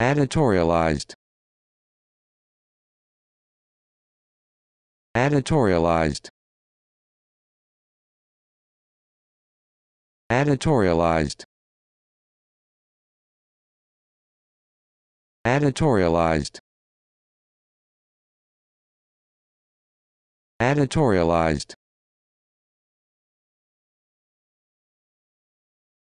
editorialized. Editorialized. Editorialized. Editorialized. Editorialized.